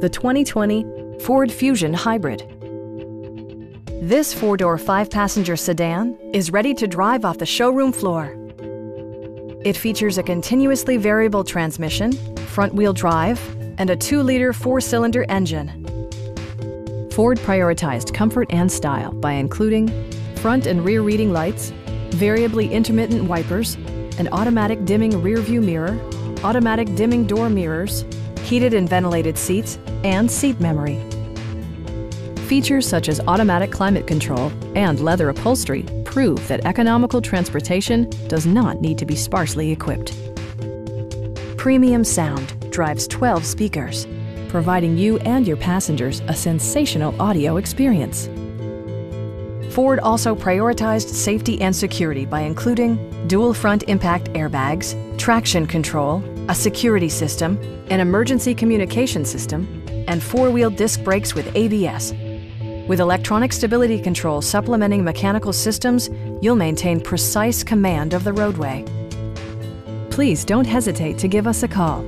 the 2020 Ford Fusion Hybrid. This four-door, five-passenger sedan is ready to drive off the showroom floor. It features a continuously variable transmission, front-wheel drive, and a 2-liter four-cylinder engine. Ford prioritized comfort and style by including front and rear reading lights, variably intermittent wipers, an automatic dimming rear-view mirror, automatic dimming door mirrors, heated and ventilated seats, and seat memory. Features such as automatic climate control and leather upholstery prove that economical transportation does not need to be sparsely equipped. Premium sound drives 12 speakers, providing you and your passengers a sensational audio experience. Ford also prioritized safety and security by including dual front impact airbags, traction control, a security system, an emergency communication system, and four-wheel disc brakes with ABS. With electronic stability control supplementing mechanical systems, you'll maintain precise command of the roadway. Please don't hesitate to give us a call